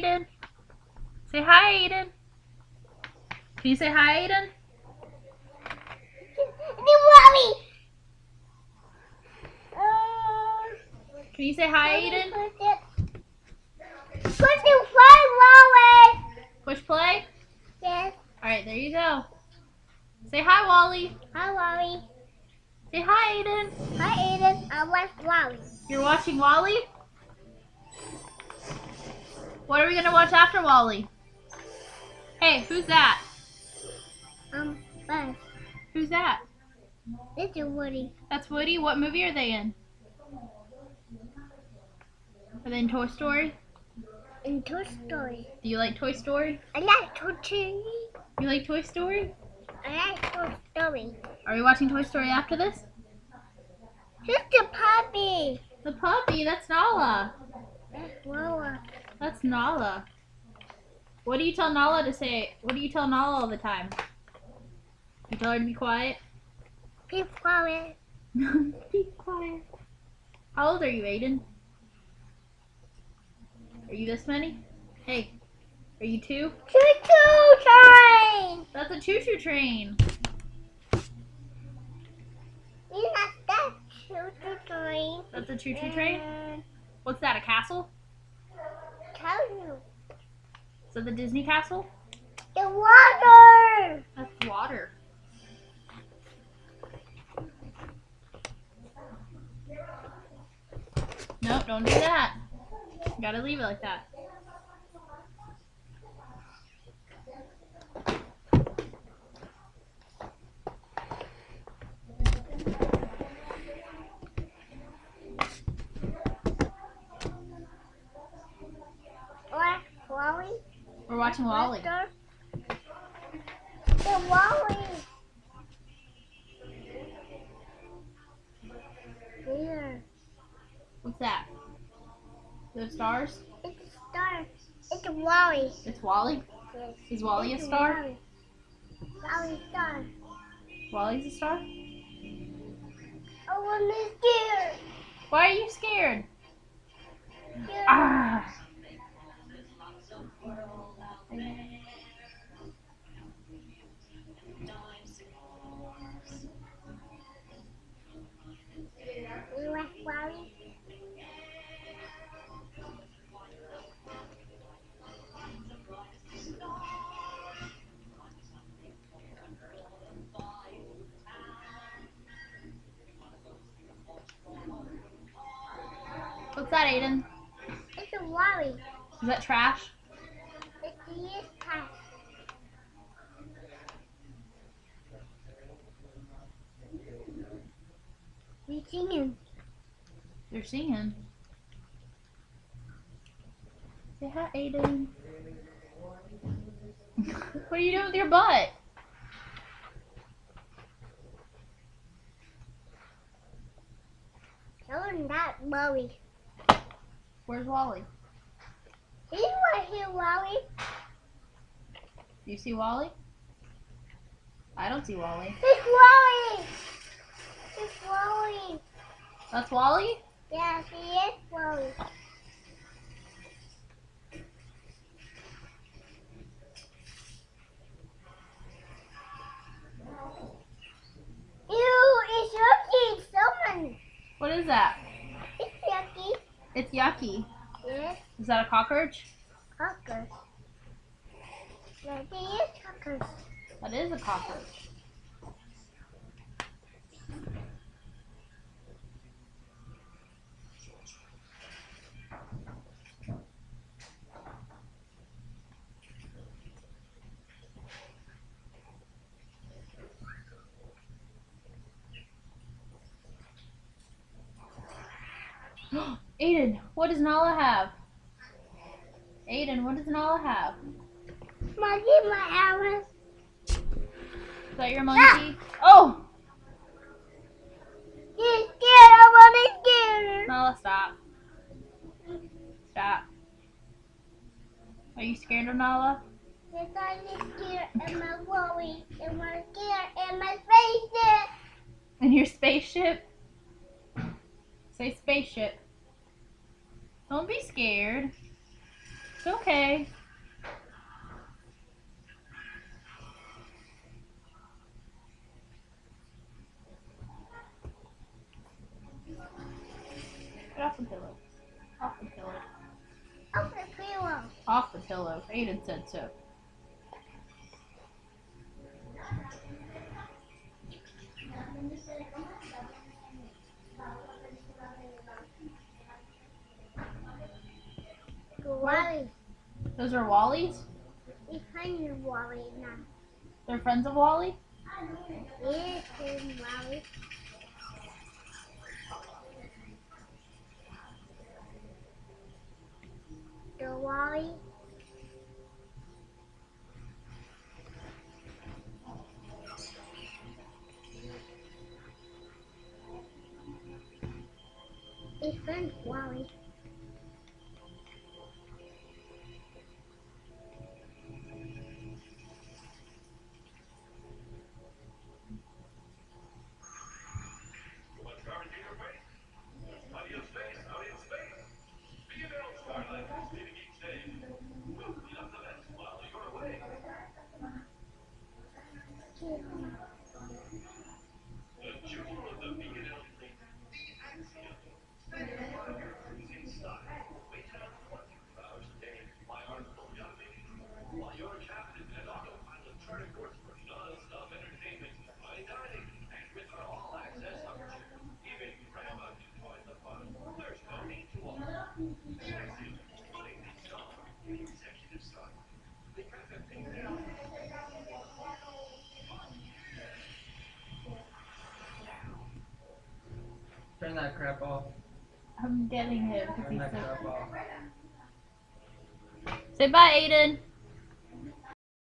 Aiden. Say hi, Aiden. Can you say hi, Aiden? WALL-E. Um, Can you say hi, Aiden? Put it. Put the fire WALL-E. Push play. Yes. All right, there you go. Say hi, WALL-E. Hi, WALL-E. Say hi, Aiden. Hi, Aiden. I like WALL-E. You're watching WALL-E? What are we gonna watch after WALL-E? Hey, who's that? Um, Buzz. Who's that? It's a Woody. That's Woody. What movie are they in? Are they in Toy Story? In Toy Story. Do you like Toy Story? I like Toy Story. You like Toy Story? I like Toy Story. Are we watching Toy Story after this? Who's the puppy? The puppy, that's Nala. That's Lola. That's Nala. What do you tell Nala to say? What do you tell Nala all the time? You tell her to be quiet? Be quiet. be quiet. How old are you, Aiden? Are you this many? Hey, are you two? Choo-choo train. That's a choo-choo train. You're not that choo-choo train. That's a choo-choo train? What's that, a castle? Tell you. Is that the Disney castle? The water. That's water. Nope, don't do that. You gotta leave it like that. Or WALL-E. We're watching WALL-E. The WALL-E. Here. What's that? The stars? It's a star. It's a WALL-E. It's WALL-E? Yes. Is WALL-E a star? WALL-E. WALL-E star. WALL-E's a star? I want to scared. Why are you scared? Scared. Ah! Aiden? It's a WALL-E. Is that trash? It's the yeast cat. We singing. They're singing. Say hi, Aiden. what are you doing with your butt? Tell him that WALL-E. Where's WALL-E? He's right here, WALL-E. You see WALL-E? I don't see WALL-E. It's WALL-E. It's WALL-E. That's WALL-E? Yes, he is WALL-E. Ew, it's yucky. Someone. What is that? It's yucky. Yucky. Yes, hmm? Is that a cockroach? cockers. Yes, he is cockers. That is a cockroach. Aiden, what does Nala have? Aiden, what does Nala have? Monkey, my arrows. Is that your monkey? Oh! He's scared. I want to scared. Nala, stop. Stop. Are you scared of Nala? Yes, I'm scared. And my worry. And my scared. And my face. In your spaceship? Say spaceship. Don't be scared. It's okay. Get off the pillow. Off the pillow. Off the pillow. Off the pillow. Aiden said so. WALL-E. Those are Wallies? It's kind of WALL-E now. They're friends of WALL-E? Yes, WALL-E. The WALL-E. It's friend WALL-E. That crap off. I'm getting him. 'cause Turn that crap off. Say bye, Aiden.